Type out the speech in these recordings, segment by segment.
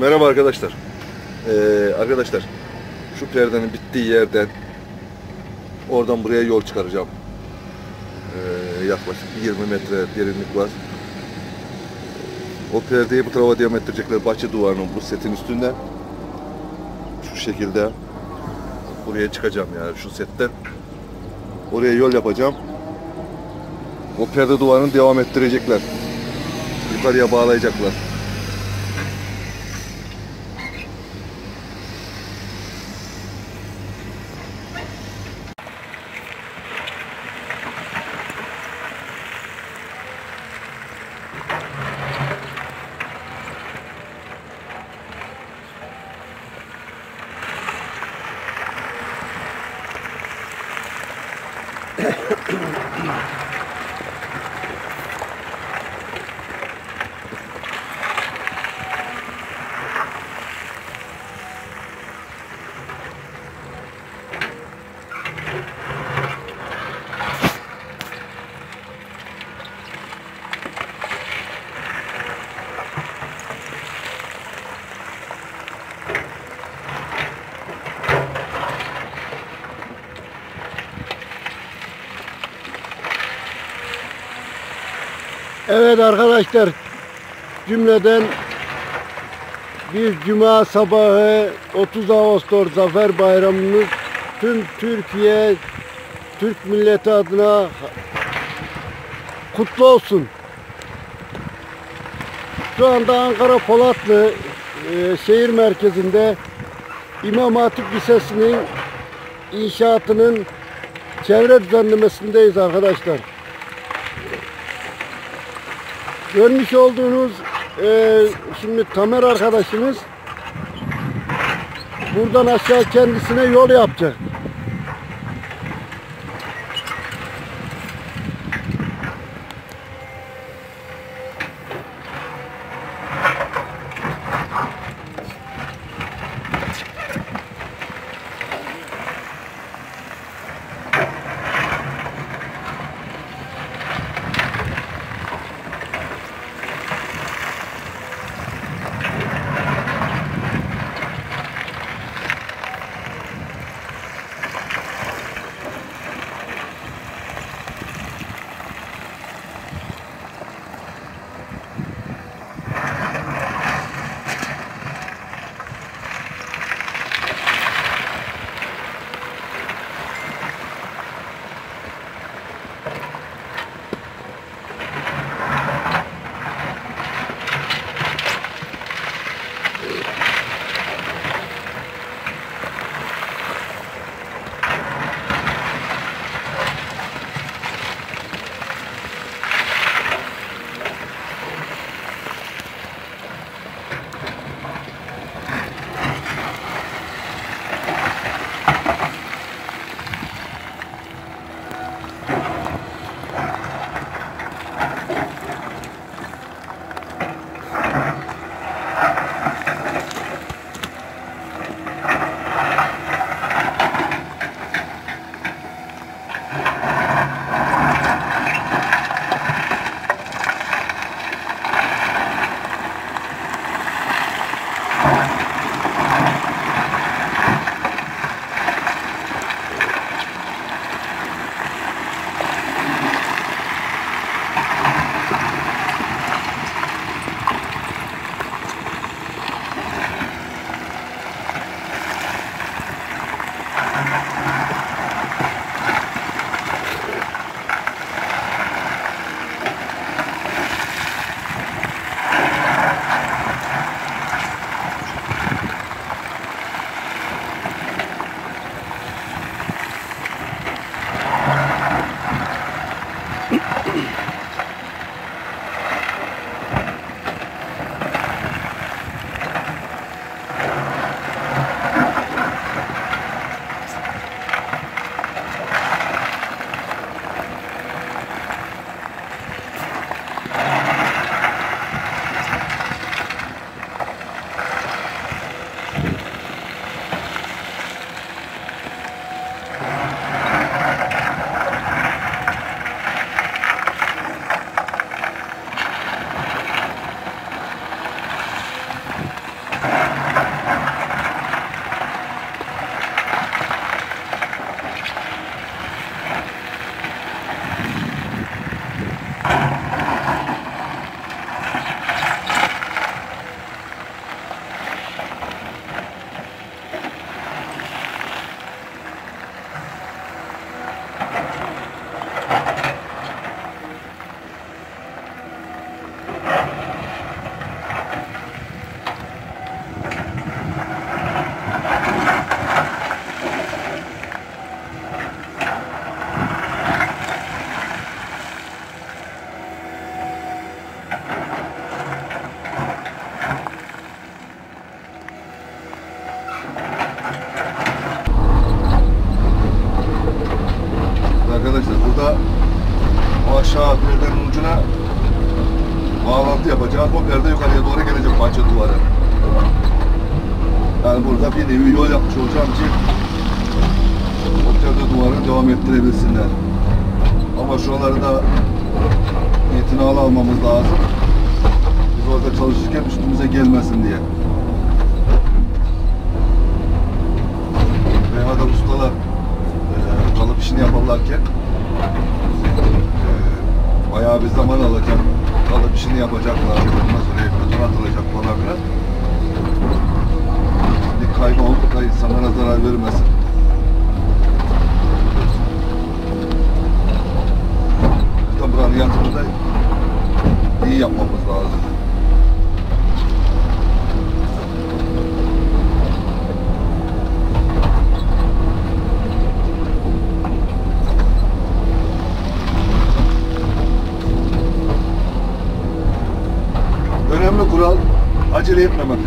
Merhaba arkadaşlar. Ee, arkadaşlar şu perdenin bittiği yerden oradan buraya yol çıkaracağım. Ee, yaklaşık 20 metre derinlik var. O perdeyi bu tarafa devam ettirecekler bahçe duvarının bu setin üstünden. Şu şekilde buraya çıkacağım yani şu setten. Oraya yol yapacağım. O perde duvarını devam ettirecekler. Yukarıya bağlayacaklar. Evet arkadaşlar cümleden bir cuma sabahı 30 Ağustos Zafer Bayramımız tüm Türkiye Türk milleti adına kutlu olsun. Şu anda Ankara Polatlı e, şehir merkezinde İmam Hatip Lisesi'nin inşaatının çevre düzenlemesindeyiz arkadaşlar. Görmüş olduğunuz e, şimdi Tamer arkadaşımız buradan aşağı kendisine yol yapacak. Burada o aşağı perdenin ucuna bağlantı yapacağız. O perde yukarıya doğru gelecek bahçe duvarı. Yani burada bir nevi yol yapmış olacağım ki o perde duvarı devam ettirebilsinler. Ama şuraları da itinalı almamız lazım. Biz orada çalışırken üstümüze gelmesin diye. Meyvada ustalar kalıp işini yaparlarken bayağı bir zaman alacak. Kalıp işini yapacaklar. Ondan sonra acele etmemek.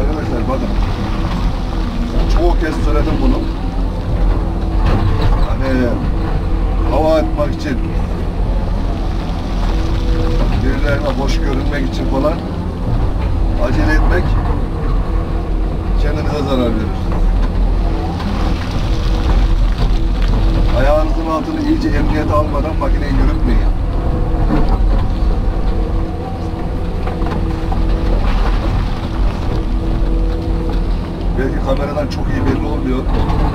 Arkadaşlar bakın. Çoğu kez söyledim bunu. Hani hava atmak için kameradan çok iyi belli olmuyor.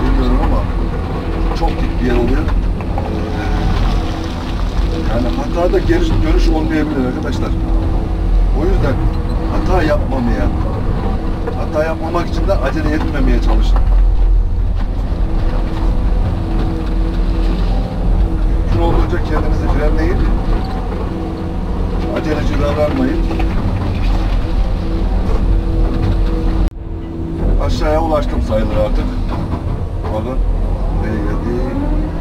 Bilmiyorum ama çok dik bir yer oluyor. Ee, Yani hatada geri dönüş olmayabilir arkadaşlar. O yüzden hata yapmamaya, hata yapmamak için de acele etmemeye çalışın. Mümkün olduğunca kendinizi frenleyin. Aceleci davranmayın. Aşağıya ulaştım sayılır artık. Bakın nereye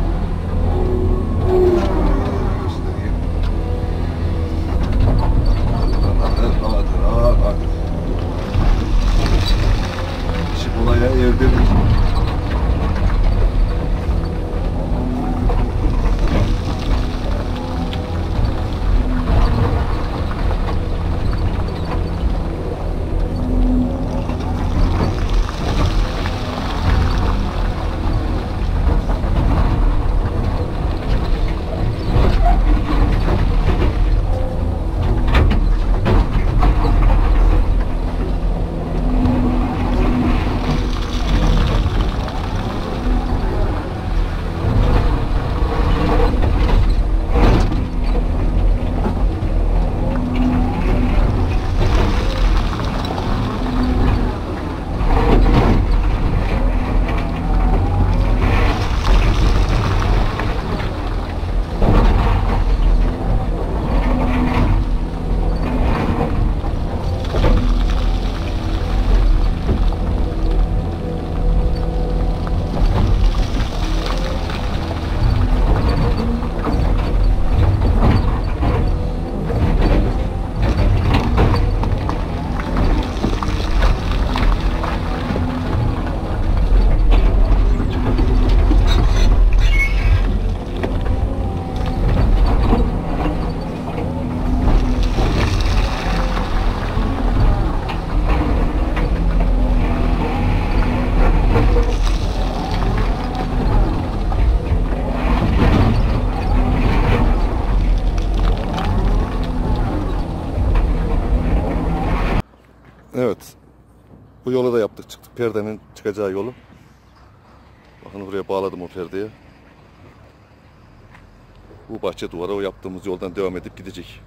Bu yolu da yaptık çıktık. Perdenin çıkacağı yolu. Bakın buraya bağladım o perdeyi. Bu bahçe duvarı o yaptığımız yoldan devam edip gidecek.